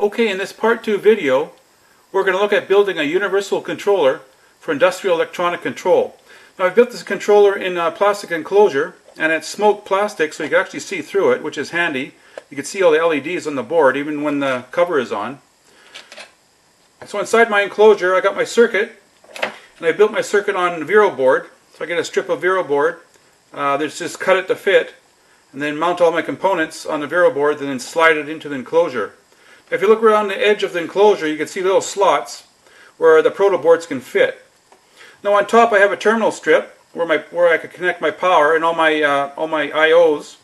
Okay, in this part 2 video, we're going to look at building a universal controller for industrial electronic control. Now I've built this controller in a plastic enclosure and it's smoked plastic so you can actually see through it, which is handy. You can see all the LEDs on the board even when the cover is on. So inside my enclosure I got my circuit and I built my circuit on Vero board. So I get a strip of Vero board, uh, just cut it to fit and then mount all my components on the Vero board and then slide it into the enclosure. If you look around the edge of the enclosure, you can see little slots where the proto boards can fit. Now on top I have a terminal strip where my where I could connect my power and all my uh, all my I/Os,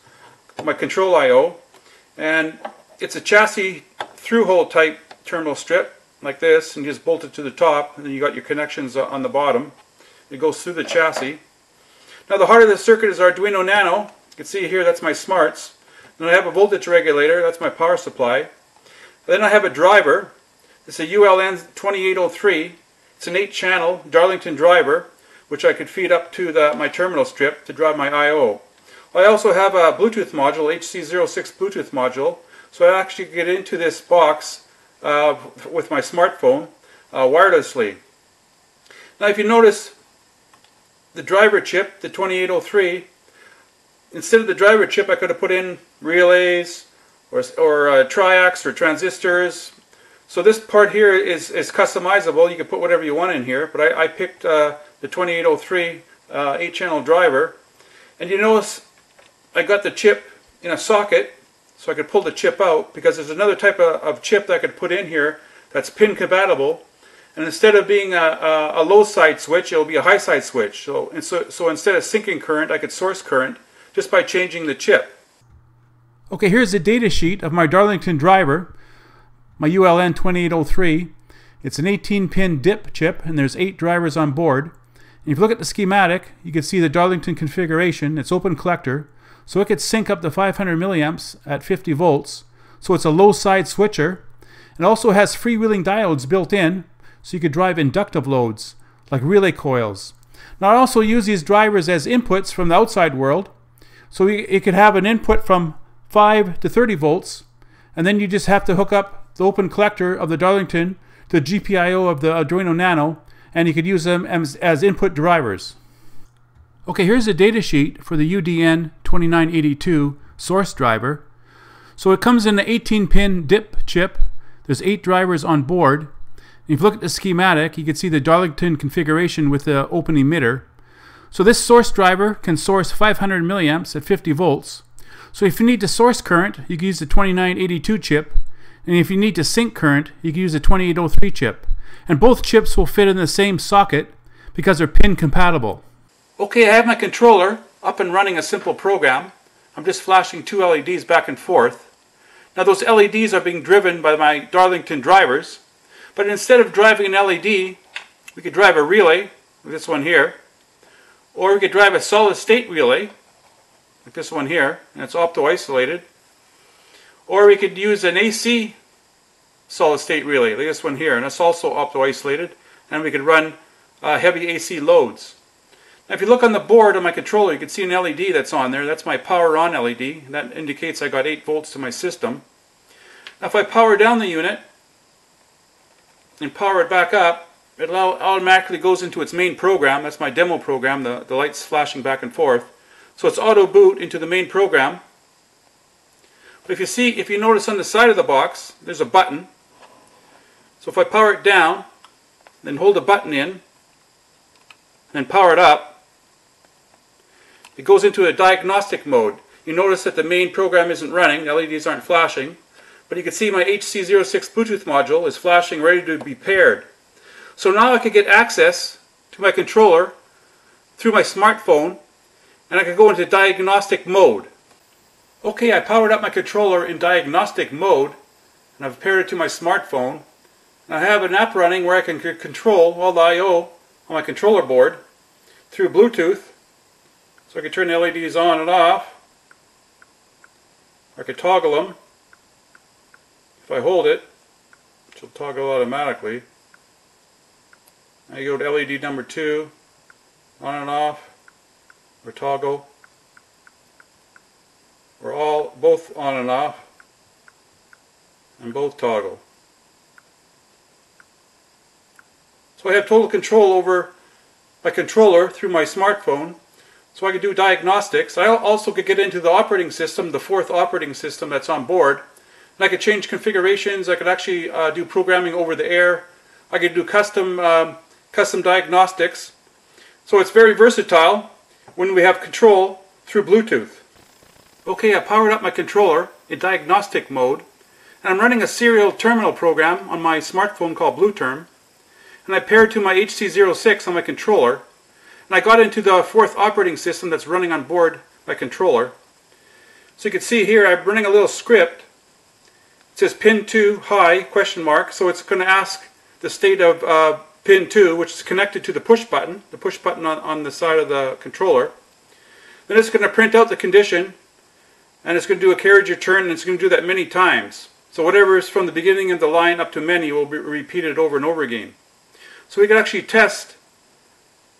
my control I/O, and it's a chassis through-hole type terminal strip like this, and you just bolt it to the top, and then you got your connections on the bottom. It goes through the chassis. Now the heart of the circuit is Arduino Nano. You can see here that's my smarts. Then I have a voltage regulator. That's my power supply. Then I have a driver. It's a ULN 2803. It's an 8-channel Darlington driver, which I could feed up to the, my terminal strip to drive my I.O. I also have a Bluetooth module, HC06 Bluetooth module, so I actually get into this box uh, with my smartphone uh, wirelessly. Now if you notice the driver chip, the 2803, instead of the driver chip I could have put in relays, or, or uh, triacs or transistors. So this part here is, is customizable. You can put whatever you want in here, but I, I picked uh, the 2803 uh, 8-channel driver. And you notice I got the chip in a socket so I could pull the chip out because there's another type of, of chip that I could put in here that's pin compatible. And instead of being a, a, a low side switch, it'll be a high side switch. So, so, so instead of sinking current, I could source current just by changing the chip. Okay, here's the data sheet of my Darlington driver, my ULN 2803. It's an 18 pin DIP chip and there's eight drivers on board. And if you look at the schematic, you can see the Darlington configuration. It's open collector, so it could sink up to 500 milliamps at 50 volts. So it's a low side switcher. It also has freewheeling diodes built in, so you could drive inductive loads like relay coils. Now I also use these drivers as inputs from the outside world. So it could have an input from 5 to 30 volts, and then you just have to hook up the open collector of the Darlington to the GPIO of the Arduino Nano, and you could use them as, as input drivers. Okay, here's a data sheet for the UDN 2982 source driver. So it comes in the 18-pin DIP chip. There's eight drivers on board. if you look at the schematic, you can see the Darlington configuration with the open emitter. So this source driver can source 500 milliamps at 50 volts. So if you need to source current, you can use the 2982 chip. And if you need to sink current, you can use the 2803 chip. And both chips will fit in the same socket because they're pin compatible. Okay, I have my controller up and running a simple program. I'm just flashing two LEDs back and forth. Now those LEDs are being driven by my Darlington drivers. But instead of driving an LED, we could drive a relay, this one here. Or we could drive a solid state relay, like this one here, and it's opto-isolated. Or we could use an AC solid state relay, like this one here, and it's also opto-isolated, and we could run uh, heavy AC loads. Now if you look on the board on my controller, you can see an LED that's on there. That's my power on LED. That indicates I got 8 volts to my system. Now if I power down the unit and power it back up, it automatically goes into its main program. That's my demo program, the, the lights flashing back and forth. So it's auto boot into the main program. But if you see, if you notice on the side of the box, there's a button. So if I power it down, then hold the button in, and power it up, it goes into a diagnostic mode. You notice that the main program isn't running, the LEDs aren't flashing, but you can see my HC06 Bluetooth module is flashing ready to be paired. So now I can get access to my controller through my smartphone and I can go into diagnostic mode. Okay, I powered up my controller in diagnostic mode and I've paired it to my smartphone. And I have an app running where I can control all the I.O. on my controller board through Bluetooth. So I can turn the LEDs on and off. I can toggle them. If I hold it, it'll toggle automatically. I go to LED number 2, on and off or toggle. We're all both on and off. and both toggle. So I have total control over my controller through my smartphone so I can do diagnostics. I also could get into the operating system, the Forth operating system that's on board. And I could change configurations. I could actually uh, do programming over the air. I could do custom, um, custom diagnostics. So it's very versatile when we have control through Bluetooth. Okay, I powered up my controller in diagnostic mode. And I'm running a serial terminal program on my smartphone called BlueTerm. And I paired to my HC06 on my controller and I got into the Forth operating system that's running on board my controller. So you can see here I'm running a little script. It says pin 2 high question mark so it's going to ask the state of uh, pin 2 which is connected to the push button, the push button on, on the side of the controller. Then it's going to print out the condition and it's going to do a carriage return and it's going to do that many times. So whatever is from the beginning of the line up to many will be repeated over and over again. So we can actually test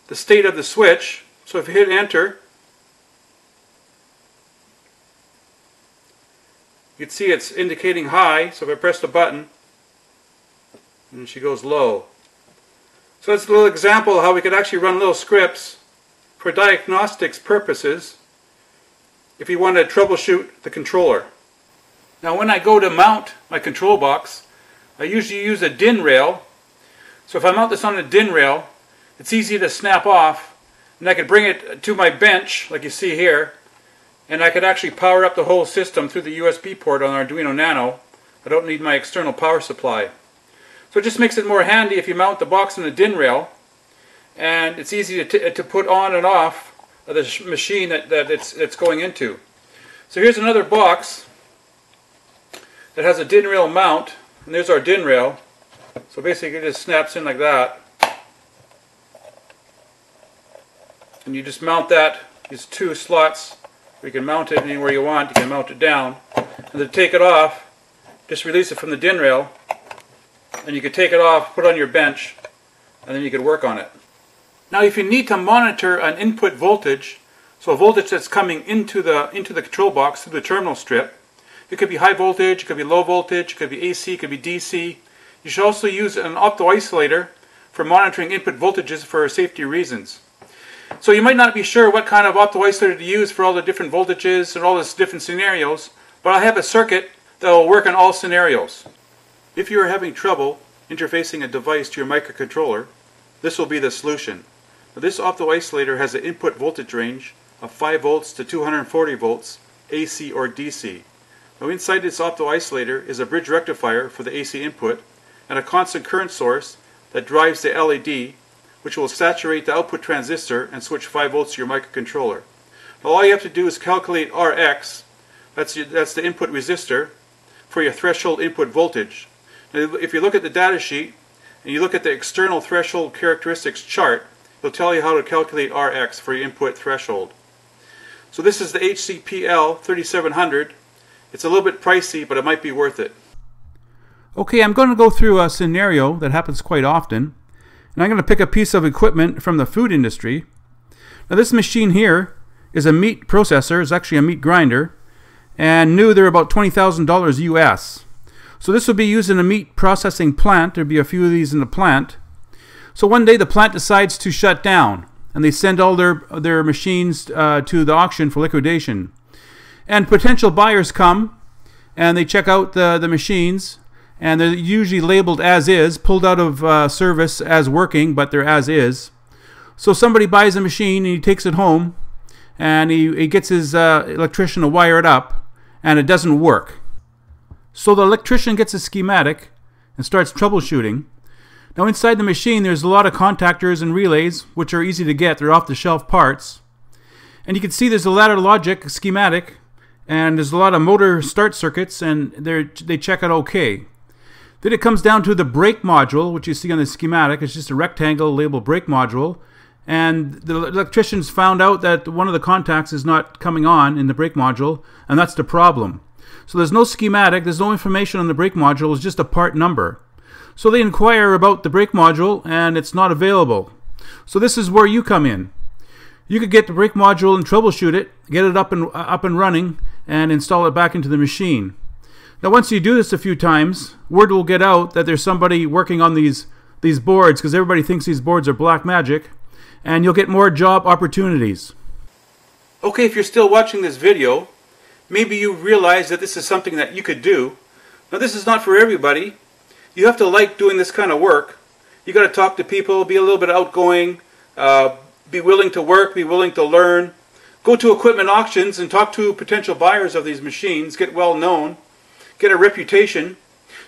the state of the switch. So if you hit enter, you can see it's indicating high. So if I press the button, and she goes low. So that's a little example of how we could actually run little scripts for diagnostics purposes if you want to troubleshoot the controller. Now when I go to mount my control box, I usually use a DIN rail. So if I mount this on a DIN rail, it's easy to snap off and I could bring it to my bench like you see here and I could actually power up the whole system through the USB port on Arduino Nano. I don't need my external power supply. So it just makes it more handy if you mount the box on a DIN rail and it's easy to, to put on and off the machine that, that it's, it's going into. So here's another box that has a DIN rail mount and there's our DIN rail. So basically it just snaps in like that and you just mount that, these two slots, you can mount it anywhere you want, you can mount it down, and to take it off, just release it from the DIN rail, and you could take it off, put it on your bench, and then you could work on it. Now if you need to monitor an input voltage, so a voltage that's coming into the, into the control box through the terminal strip, it could be high voltage, it could be low voltage, it could be AC, it could be DC. You should also use an opto-isolator for monitoring input voltages for safety reasons. So you might not be sure what kind of opto-isolator to use for all the different voltages and all these different scenarios, but I have a circuit that will work in all scenarios. If you are having trouble interfacing a device to your microcontroller, this will be the solution. This opto-isolator has an input voltage range of 5 volts to 240 volts, AC or DC. Now inside this opto-isolator is a bridge rectifier for the AC input and a constant current source that drives the LED which will saturate the output transistor and switch 5 volts to your microcontroller. Now all you have to do is calculate Rx, that's, your, that's the input resistor, for your threshold input voltage. If you look at the data sheet, and you look at the external threshold characteristics chart, it'll tell you how to calculate Rx for your input threshold. So this is the HCPL 3700. It's a little bit pricey, but it might be worth it. Okay, I'm going to go through a scenario that happens quite often. And I'm going to pick a piece of equipment from the food industry. Now this machine here is a meat processor, it's actually a meat grinder, and new they're about $20,000 US. So this would be used in a meat processing plant. There'd be a few of these in the plant. So one day the plant decides to shut down and they send all their, their machines uh, to the auction for liquidation. And potential buyers come and they check out the, the machines and they're usually labeled as is, pulled out of uh, service as working, but they're as is. So somebody buys a machine and he takes it home and he, he gets his uh, electrician to wire it up and it doesn't work. So the electrician gets a schematic and starts troubleshooting. Now inside the machine there's a lot of contactors and relays which are easy to get, they're off the shelf parts. And you can see there's a ladder logic schematic and there's a lot of motor start circuits and they check out okay. Then it comes down to the brake module, which you see on the schematic. It's just a rectangle labeled brake module. And the electricians found out that one of the contacts is not coming on in the brake module, and that's the problem. So there's no schematic, there's no information on the brake module, it's just a part number. So they inquire about the brake module, and it's not available. So this is where you come in. You could get the brake module and troubleshoot it, get it up and, uh, up and running, and install it back into the machine. Now, once you do this a few times, word will get out that there's somebody working on these these boards because everybody thinks these boards are black magic, and you'll get more job opportunities. Okay, if you're still watching this video, maybe you realize that this is something that you could do. Now, this is not for everybody. You have to like doing this kind of work. You got to talk to people, be a little bit outgoing, uh, be willing to work, be willing to learn. Go to equipment auctions and talk to potential buyers of these machines. Get well known, get a reputation.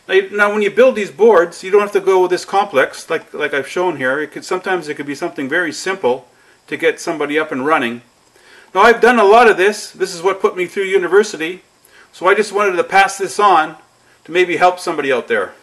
Now, now, when you build these boards, you don't have to go this complex, like like I've shown here. It could sometimes it could be something very simple to get somebody up and running. Now I've done a lot of this. This is what put me through university. So I just wanted to pass this on to maybe help somebody out there.